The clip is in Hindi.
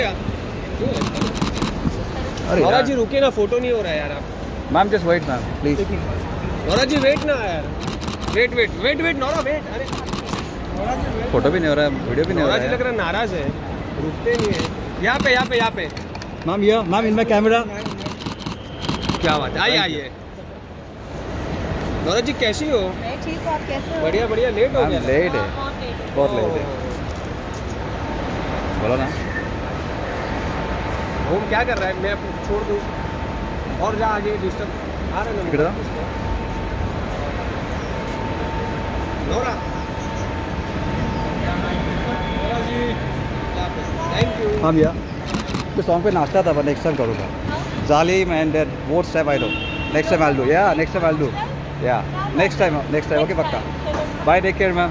क्या अरे नौरा जी रुके ना फ़ोटो नहीं हो रहा है यार आप। Ma'am just wait ma'am please Naura ji wait ना यार। Wait wait wait wait Naura wait अरे। फ़ोटो भी नहीं हो रहा है वीडियो भी नहीं हो नौरा रहा जी लग रहा नाराज़ है। रुकते नहीं है। यहाँ पे यहाँ पे यहाँ पे। मैम ये मैम इनमें कैमरा क्या बात है? आइए आइए। नौरा जी कैसी हो? मैं ठीक हूँ आप कैसे हो? बढ़िया बढ़िया लेट हो गया। लेट है। हाँ, बहुत लेट है। बोलो ना। होम क्या कर रहा है? मैं छोड़ दूँ। और जा आगे डिस्टर्ब आ रहा है ना नौरा। नौरा थैंक यू हाँ भैया। तो सॉन्ग पे नाचता था पर नेक्स्ट टाइम करूँगा। जालिम and vote step I do next time I do या नेक्स्ट टाइम आई डू या next time next time okay पक्का। Bye take care ma'am